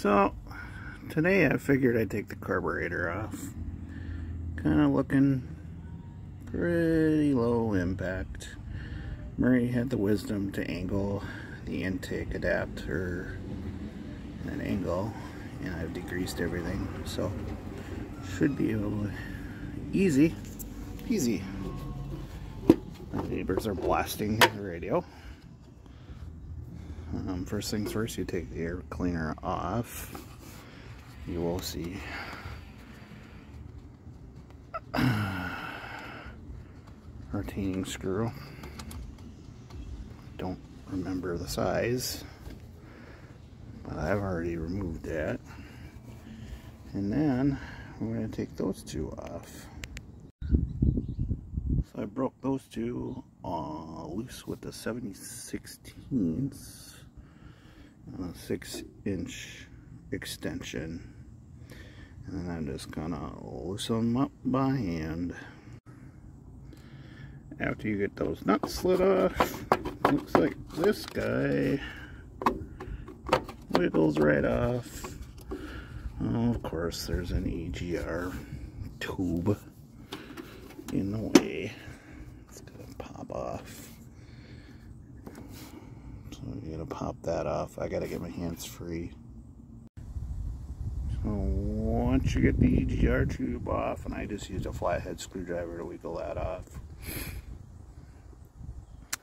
So, today I figured I'd take the carburetor off. Kind of looking pretty low impact. Murray had the wisdom to angle the intake adapter at an angle and I've degreased everything so should be able to easy easy my neighbors are blasting the radio um, first things first you take the air cleaner off. You will see. Retaining screw. Don't remember the size but I've already removed that. And then we're going to take those two off. So I broke those two uh, loose with the 70 16ths and a 6 inch extension. And then I'm just gonna loosen them up by hand. After you get those nuts slid off looks like this guy wiggles right off. Oh, of course there's an EGR tube in the way. It's gonna pop off gonna pop that off I gotta get my hands free so once you get the EGR tube off and I just used a flathead screwdriver to wiggle that off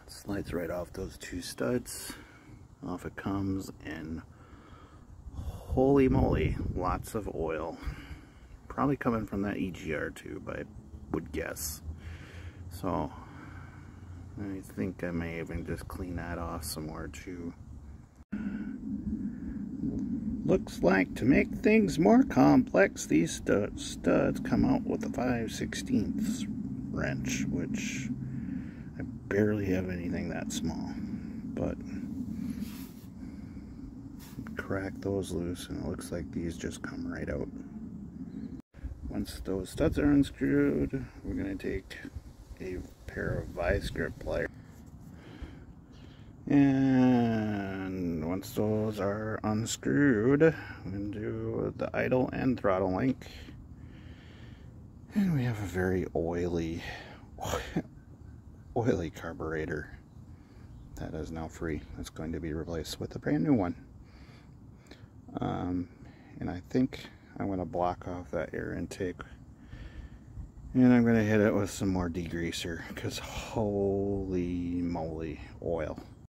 It slides right off those two studs. Off it comes and holy moly, lots of oil. Probably coming from that EGR tube, I would guess. So, I think I may even just clean that off some more too. Looks like to make things more complex, these studs, studs come out with a 5 16th wrench, which I barely have anything that small. But crack those loose and it looks like these just come right out. Once those studs are unscrewed, we're going to take a pair of vice grip pliers. And once those are unscrewed, I'm going to do the idle and throttle link. And we have a very oily oily carburetor that is now free. It's going to be replaced with a brand new one. Um, and I think I'm going to block off that air intake and I'm going to hit it with some more degreaser because holy moly oil.